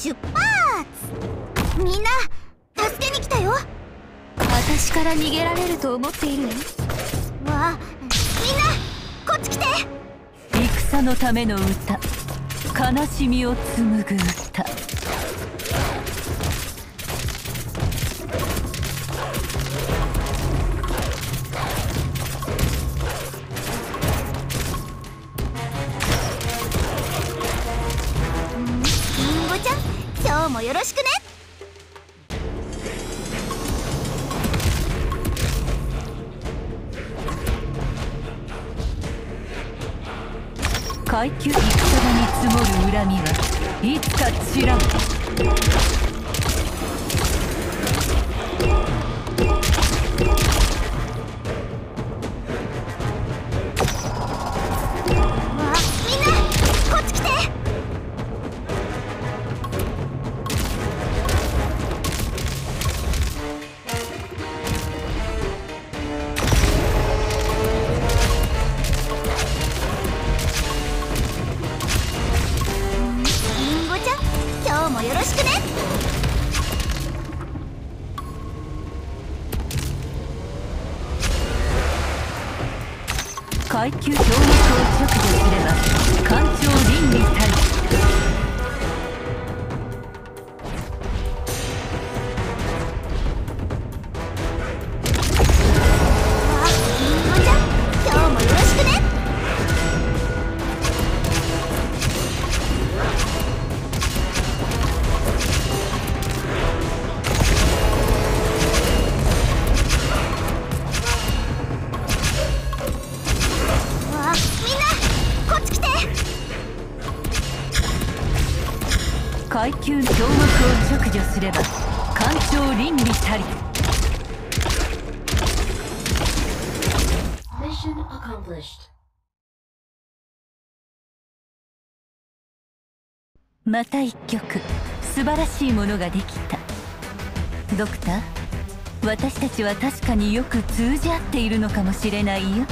出発。みんな助けに来たよ。私から逃げられると思っているの？わあみんなこっち来て。戦のための歌。悲しみを紡ぐ歌もよろしくね。階級戦場に積もる恨みはいつか散らん。もよろしくね。階級氷幕を直ですれば階級氷幕を直除すれば官庁倫理たり。Mission accomplished. また一曲。素晴らしいものができた。ドクター私たちは確かによく通じ合っているのかもしれないよ